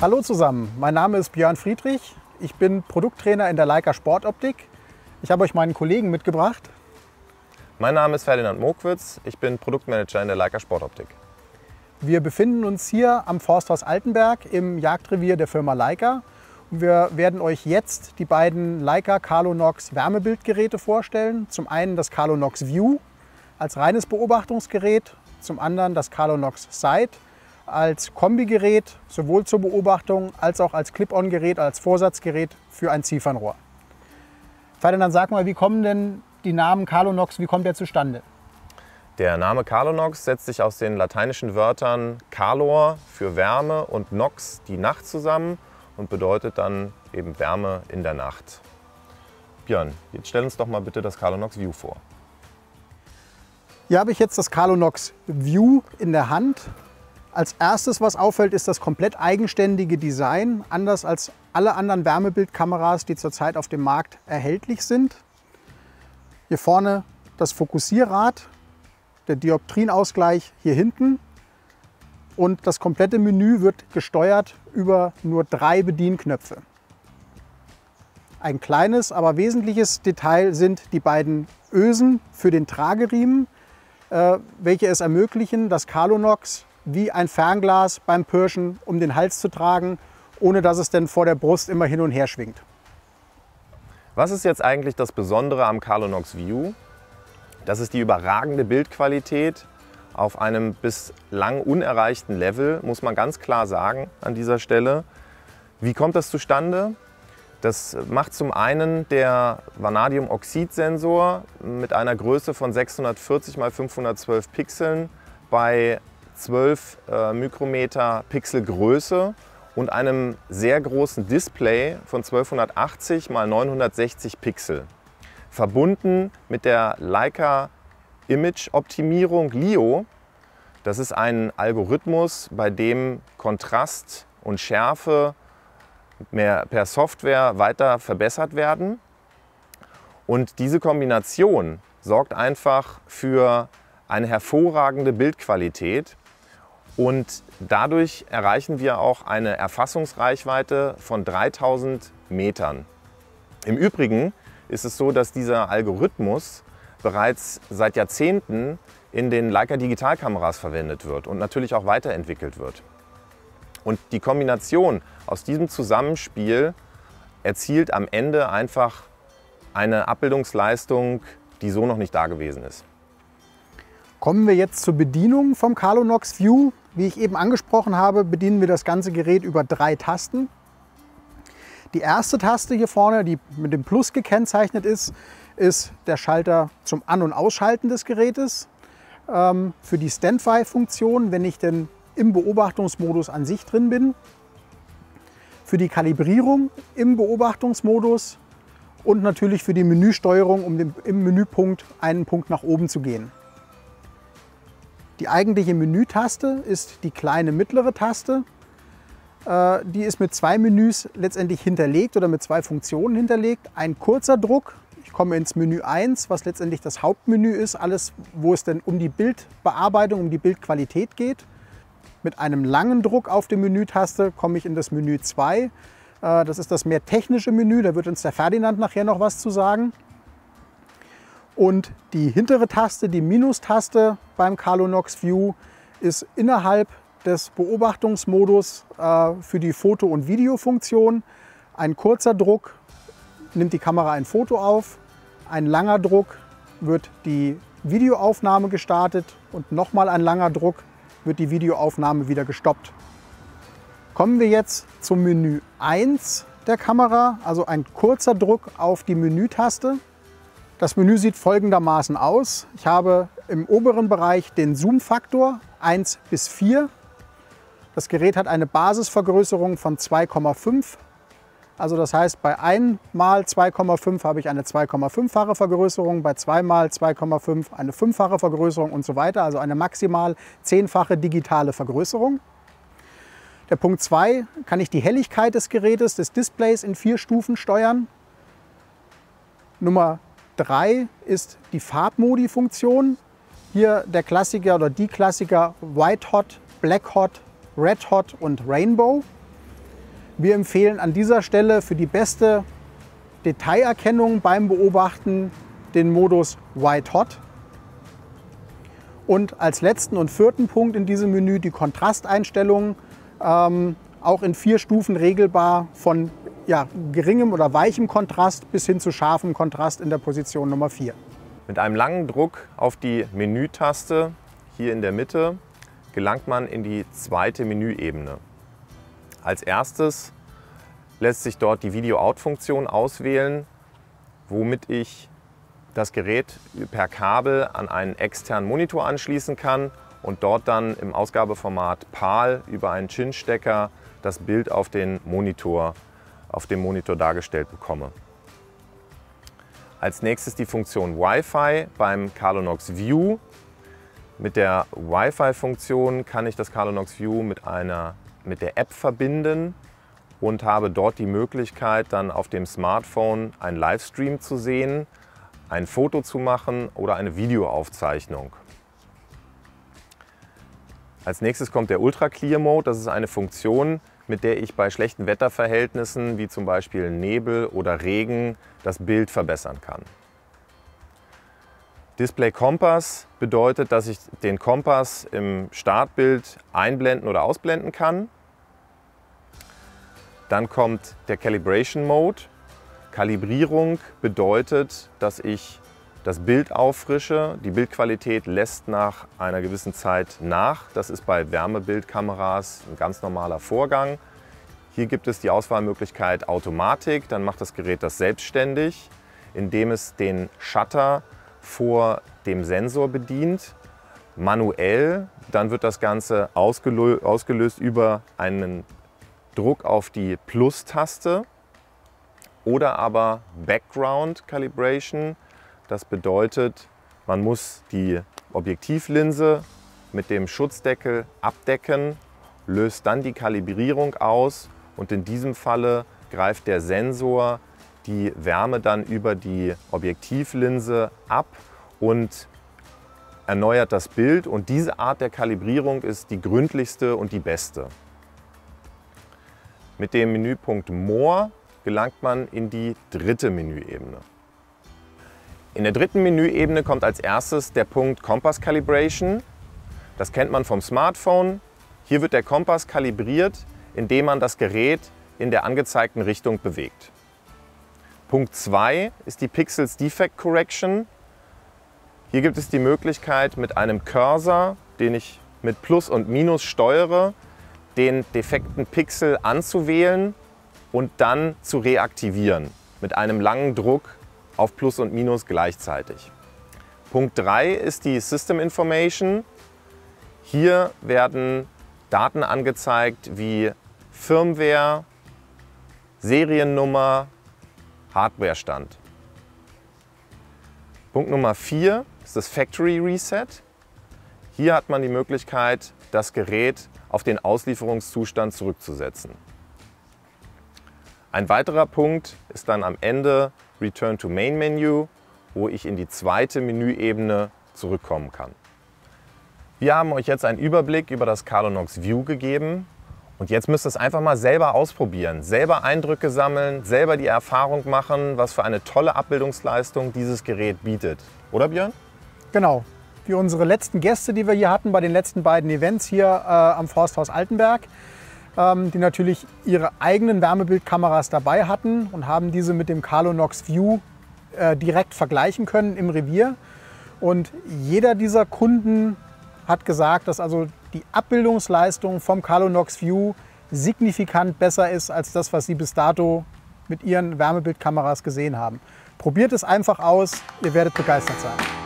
Hallo zusammen, mein Name ist Björn Friedrich. Ich bin Produkttrainer in der Leica Sportoptik. Ich habe euch meinen Kollegen mitgebracht. Mein Name ist Ferdinand Mokwitz. Ich bin Produktmanager in der Leica Sportoptik. Wir befinden uns hier am Forsthaus Altenberg im Jagdrevier der Firma Leica. Wir werden euch jetzt die beiden Leica Carlonox Wärmebildgeräte vorstellen. Zum einen das Carlonox View als reines Beobachtungsgerät, zum anderen das Carlonox Sight als Kombigerät sowohl zur Beobachtung als auch als Clip-on-Gerät, als Vorsatzgerät für ein Ziefernrohr. Ferdinand, sag mal, wie kommen denn die Namen Carlonox, wie kommt der zustande? Der Name Carlonox setzt sich aus den lateinischen Wörtern Calor für Wärme und Nox, die Nacht zusammen und bedeutet dann eben Wärme in der Nacht. Björn, jetzt stell uns doch mal bitte das Carlonox View vor. Hier habe ich jetzt das Carlonox View in der Hand als erstes, was auffällt, ist das komplett eigenständige Design, anders als alle anderen Wärmebildkameras, die zurzeit auf dem Markt erhältlich sind. Hier vorne das Fokussierrad, der Dioptrienausgleich hier hinten und das komplette Menü wird gesteuert über nur drei Bedienknöpfe. Ein kleines, aber wesentliches Detail sind die beiden Ösen für den Trageriemen, äh, welche es ermöglichen, das Carlonox wie ein Fernglas beim Pirschen um den Hals zu tragen, ohne dass es denn vor der Brust immer hin und her schwingt. Was ist jetzt eigentlich das Besondere am Carlonox View? Das ist die überragende Bildqualität auf einem bislang unerreichten Level, muss man ganz klar sagen an dieser Stelle. Wie kommt das zustande? Das macht zum einen der Vanadium-Oxid-Sensor mit einer Größe von 640 x 512 Pixeln bei 12 äh, Mikrometer Pixel Größe und einem sehr großen Display von 1280 x 960 Pixel. Verbunden mit der Leica Image Optimierung LIO. Das ist ein Algorithmus, bei dem Kontrast und Schärfe mehr per Software weiter verbessert werden. Und diese Kombination sorgt einfach für eine hervorragende Bildqualität und dadurch erreichen wir auch eine Erfassungsreichweite von 3000 Metern. Im Übrigen ist es so, dass dieser Algorithmus bereits seit Jahrzehnten in den Leica Digitalkameras verwendet wird und natürlich auch weiterentwickelt wird. Und die Kombination aus diesem Zusammenspiel erzielt am Ende einfach eine Abbildungsleistung, die so noch nicht da gewesen ist. Kommen wir jetzt zur Bedienung vom Carlonox View. Wie ich eben angesprochen habe, bedienen wir das ganze Gerät über drei Tasten. Die erste Taste hier vorne, die mit dem Plus gekennzeichnet ist, ist der Schalter zum An- und Ausschalten des Gerätes. Ähm, für die Standby-Funktion, wenn ich denn im Beobachtungsmodus an sich drin bin. Für die Kalibrierung im Beobachtungsmodus und natürlich für die Menüsteuerung, um im Menüpunkt einen Punkt nach oben zu gehen. Die eigentliche Menütaste ist die kleine mittlere Taste. Äh, die ist mit zwei Menüs letztendlich hinterlegt oder mit zwei Funktionen hinterlegt. Ein kurzer Druck, ich komme ins Menü 1, was letztendlich das Hauptmenü ist, alles, wo es denn um die Bildbearbeitung, um die Bildqualität geht. Mit einem langen Druck auf die Menütaste komme ich in das Menü 2. Äh, das ist das mehr technische Menü, da wird uns der Ferdinand nachher noch was zu sagen. Und die hintere Taste, die Minustaste beim Carlonox View, ist innerhalb des Beobachtungsmodus äh, für die Foto- und Videofunktion. Ein kurzer Druck nimmt die Kamera ein Foto auf, ein langer Druck wird die Videoaufnahme gestartet und nochmal ein langer Druck wird die Videoaufnahme wieder gestoppt. Kommen wir jetzt zum Menü 1 der Kamera, also ein kurzer Druck auf die Menütaste. Das Menü sieht folgendermaßen aus. Ich habe im oberen Bereich den Zoom-Faktor 1 bis 4. Das Gerät hat eine Basisvergrößerung von 2,5. Also das heißt, bei 1 mal 2,5 habe ich eine 2,5-fache Vergrößerung, bei 2 mal 2,5 eine 5-fache Vergrößerung und so weiter. Also eine maximal 10-fache digitale Vergrößerung. Der Punkt 2 kann ich die Helligkeit des Gerätes, des Displays in vier Stufen steuern. Nummer 3 ist die Farbmodi-Funktion. Hier der Klassiker oder die Klassiker White Hot, Black Hot, Red Hot und Rainbow. Wir empfehlen an dieser Stelle für die beste Detailerkennung beim Beobachten den Modus White Hot. Und als letzten und vierten Punkt in diesem Menü die Kontrasteinstellungen, ähm, auch in vier Stufen regelbar von ja, geringem oder weichem Kontrast bis hin zu scharfem Kontrast in der Position Nummer 4. Mit einem langen Druck auf die Menütaste hier in der Mitte gelangt man in die zweite Menüebene. Als erstes lässt sich dort die Video-Out-Funktion auswählen, womit ich das Gerät per Kabel an einen externen Monitor anschließen kann und dort dann im Ausgabeformat PAL über einen Chin-Stecker das Bild auf, den Monitor, auf dem Monitor dargestellt bekomme. Als nächstes die Funktion Wi-Fi beim Carlonox View. Mit der Wi-Fi-Funktion kann ich das Carlonox View mit, einer, mit der App verbinden und habe dort die Möglichkeit, dann auf dem Smartphone einen Livestream zu sehen, ein Foto zu machen oder eine Videoaufzeichnung. Als nächstes kommt der Ultra Clear Mode. Das ist eine Funktion, mit der ich bei schlechten Wetterverhältnissen wie zum Beispiel Nebel oder Regen das Bild verbessern kann. Display Kompass bedeutet, dass ich den Kompass im Startbild einblenden oder ausblenden kann. Dann kommt der Calibration Mode. Kalibrierung bedeutet, dass ich das Bild auffrische. Die Bildqualität lässt nach einer gewissen Zeit nach. Das ist bei Wärmebildkameras ein ganz normaler Vorgang. Hier gibt es die Auswahlmöglichkeit Automatik. Dann macht das Gerät das selbstständig, indem es den Shutter vor dem Sensor bedient. Manuell, dann wird das Ganze ausgelöst über einen Druck auf die Plus-Taste oder aber Background Calibration. Das bedeutet, man muss die Objektivlinse mit dem Schutzdeckel abdecken, löst dann die Kalibrierung aus und in diesem Falle greift der Sensor die Wärme dann über die Objektivlinse ab und erneuert das Bild. Und diese Art der Kalibrierung ist die gründlichste und die beste. Mit dem Menüpunkt More gelangt man in die dritte Menüebene. In der dritten Menüebene kommt als erstes der Punkt Kompass Calibration. Das kennt man vom Smartphone. Hier wird der Kompass kalibriert, indem man das Gerät in der angezeigten Richtung bewegt. Punkt 2 ist die Pixels Defect Correction. Hier gibt es die Möglichkeit mit einem Cursor, den ich mit Plus und Minus steuere, den defekten Pixel anzuwählen und dann zu reaktivieren mit einem langen Druck auf Plus und Minus gleichzeitig. Punkt 3 ist die System Information. Hier werden Daten angezeigt wie Firmware, Seriennummer, Hardwarestand. Punkt Nummer 4 ist das Factory Reset. Hier hat man die Möglichkeit, das Gerät auf den Auslieferungszustand zurückzusetzen. Ein weiterer Punkt ist dann am Ende Return to Main Menu, wo ich in die zweite Menüebene zurückkommen kann. Wir haben euch jetzt einen Überblick über das Carlonox View gegeben und jetzt müsst ihr es einfach mal selber ausprobieren, selber Eindrücke sammeln, selber die Erfahrung machen, was für eine tolle Abbildungsleistung dieses Gerät bietet. Oder Björn? Genau. Wie unsere letzten Gäste, die wir hier hatten bei den letzten beiden Events hier äh, am Forsthaus Altenberg, die natürlich ihre eigenen Wärmebildkameras dabei hatten und haben diese mit dem Carlonox View äh, direkt vergleichen können im Revier. Und jeder dieser Kunden hat gesagt, dass also die Abbildungsleistung vom Carlonox View signifikant besser ist als das, was sie bis dato mit ihren Wärmebildkameras gesehen haben. Probiert es einfach aus, ihr werdet begeistert sein.